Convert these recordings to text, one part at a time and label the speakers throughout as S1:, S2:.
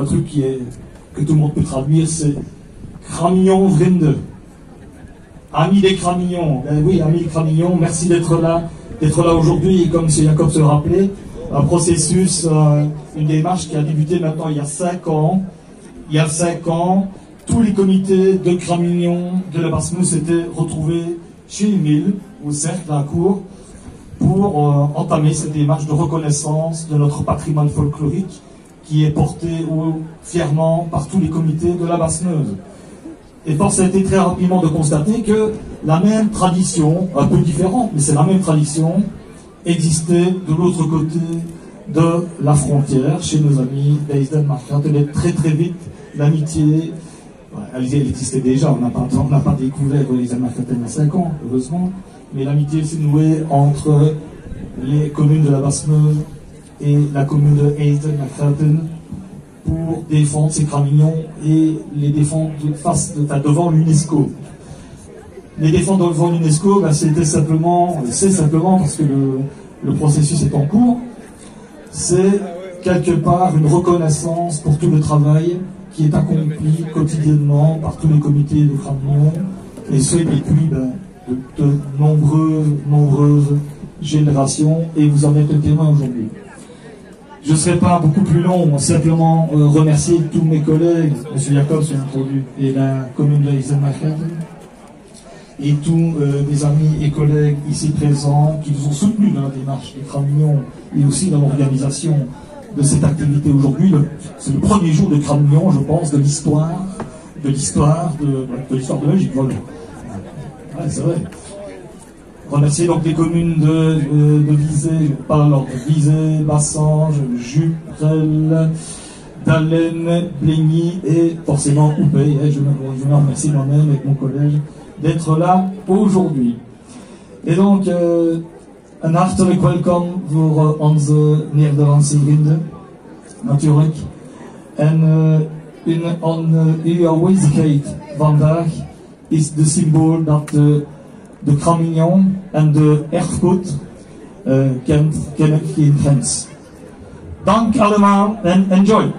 S1: un truc qui est, que tout le monde peut traduire, c'est Cramillon Vrinde. Amis des Cramillons, ben oui, amis des Cramillons, merci d'être là, d'être là aujourd'hui, et comme M. Jacob se rappelait, un processus, euh, une démarche qui a débuté maintenant il y a cinq ans. Il y a cinq ans, tous les comités de Cramillon de la Basmou s'étaient retrouvés chez Emile, au cercle à la cour, pour euh, entamer cette démarche de reconnaissance de notre patrimoine folklorique qui est porté fièrement par tous les comités de la Basmeuse. Et force a été très rapidement de constater que la même tradition, un peu différente, mais c'est la même tradition, existait de l'autre côté de la frontière, chez nos amis d'Eisden Et très très vite, l'amitié, elle, existait déjà, on n'a pas, pas, découvert les Marcaten il y a 5 ans, heureusement, mais l'amitié s'est nouée entre les communes de la Basse-Meuse et la commune de Eisden pour défendre ces cramignons et les défendre face, devant l'UNESCO. Les défendre devant l'UNESCO, ben, c'était simplement, c'est simplement parce que le, processus est en cours, c'est quelque part une reconnaissance pour tout le travail qui est accompli quotidiennement par tous les comités de cramignons, et ce depuis ben, de, de nombreuses, nombreuses générations, et vous en êtes le témoin aujourd'hui. Je ne serai pas beaucoup plus long, simplement euh, remercier tous mes collègues, M. Jacob, c'est introduit, et la commune de Eisenmacher, et tous euh, mes amis et collègues ici présents qui nous ont soutenus dans la démarche des Cramillons et aussi dans l'organisation de cette activité aujourd'hui. C'est le premier jour de Cramillon, je pense, de l'histoire, de l'histoire de, l'histoire de Belgique. Ouais, c'est vrai. Remercier donc les communes de, de, de Visé, par l'ordre, Visé, Bassange, Juprel, Dalen, Bligny et forcément je, me, je me remercie moi-même avec mon collège d'être là aujourd'hui. Et donc, uh, een hartelijk welkom voor uh, onze Nederlandse vrienden, natuurlijk. En uh, on, uw vandaag is de symbool dat uh, de Cramignon en de erfgoed uh, kennen geen grens. Dank allemaal en enjoy!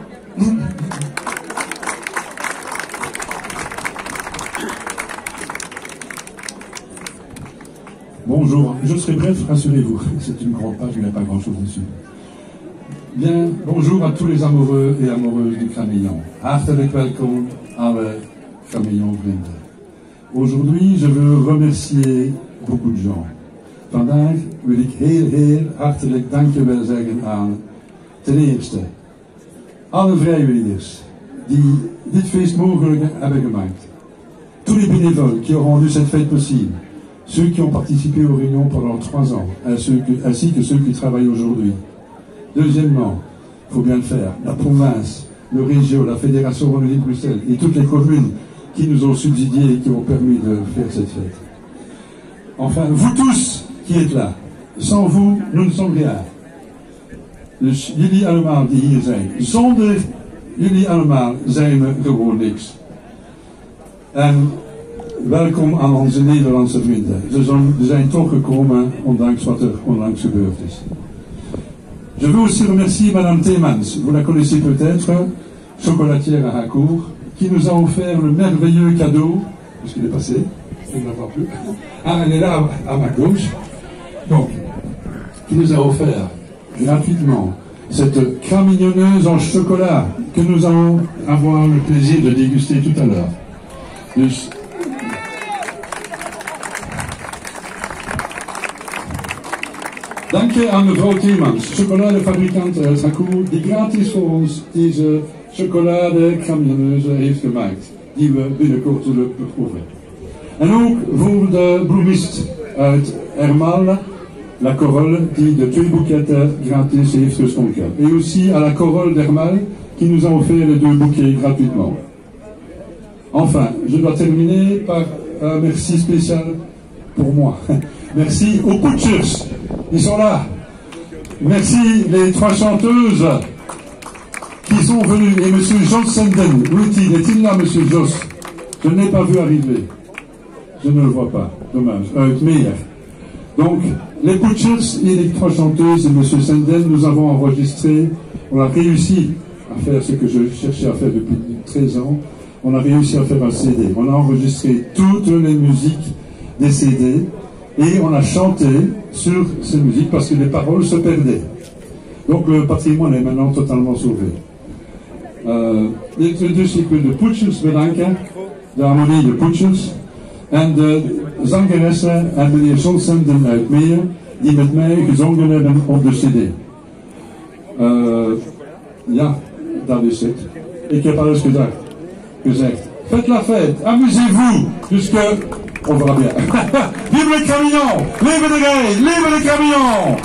S2: Bonjour, je serai bref, rassurez-vous, c'est une grande page, il n'y a pas grand-chose dessus. Bien, bonjour à tous les amoureux et amoureuses du Cramillon. Hartelijk welkom alle Cramillon vrienden. Aujourd'hui, je veux remercier beaucoup de gens. Vandaag wil ik heel, heel hartelijk dankjewel zeggen aan ten eerste alle vrijwilligers die dit feest mogelijk hebben gemaakt. Tous les bénévoles qui ont rendu cette fête possible. Ceux qui ont participé aux réunions pendant trois ans, ainsi que ceux qui travaillent aujourd'hui. Deuxièmement, il faut bien le faire, la province, le région, la Fédération Wallonie-Bruxelles et toutes les communes qui nous ont subsidiés et qui ont permis de faire cette fête. Enfin, vous tous qui êtes là, sans vous, nous ne sommes rien. Dus jullie allemaal die hier zijn. Zonder jullie allemaal zijn we gewoon niks. En welkom aan onze Nederlandse vrienden. Ze zijn toch gekomen, ondanks wat er onlangs gebeurd is. Je veux aussi remercier Madame Temans, vous la connaissez peut-être, chocolatière à Hakour, qui nous a offert le merveilleux cadeau, puisqu'il est passé, je ne la vois plus. Ah, elle est là à ma gauche. Donc, qui nous a offert gratuitement cette cramignonneuse en chocolat que nous allons avoir le plaisir de déguster tout à l'heure. Danke aan mevrouw Tiemans, chocoladefabrikant uit Hakour, die gratis voor ons chocolade cramineuse heeft gemaakt, die we binnenkort zullen proeven. En ook voor de bloemist uit Ermal, la Corolle, die de twee bouquetten gratis heeft geschonken. Et aussi à la Corolle d'Ermal, qui nous a offert les deux bouquets gratuitement. Enfin, je dois terminer par un merci spécial pour moi. Merci aux Butchers, ils sont là. Merci les trois chanteuses qui sont venues. Et M. Jos Senden, Ruti, est-il? Là, M. Jos Je ne l'ai pas vu arriver. Je ne le vois pas. Dommage. Euh, meilleur. Donc, les Butchers et les trois chanteuses et M. Senden, nous avons enregistré, on a réussi à faire ce que je cherchais à faire depuis 13 ans. On a réussi à faire un CD. On a enregistré toutes les musiques des CD et on a chanté sur ces musiques parce que les paroles se perdaient. Donc le patrimoine est maintenant totalement sauvé. Uh, dus ik wil de poetsers bedanken, de harmonie de poetsers en de zangeressen en meneer Sonsenden uit Meer die met mij gezongen hebben op de cd. Uh, ja, dat is het. Ik heb alles gezegd. gezegd. Faites la fête, amusez-vous, jusque on verra bien. Vive les camions, vive les gays, vive les camions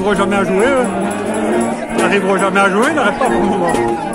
S1: n'arriveront jamais à jouer. Ils n'arriveront jamais à jouer, ils n'arrivent pas pour le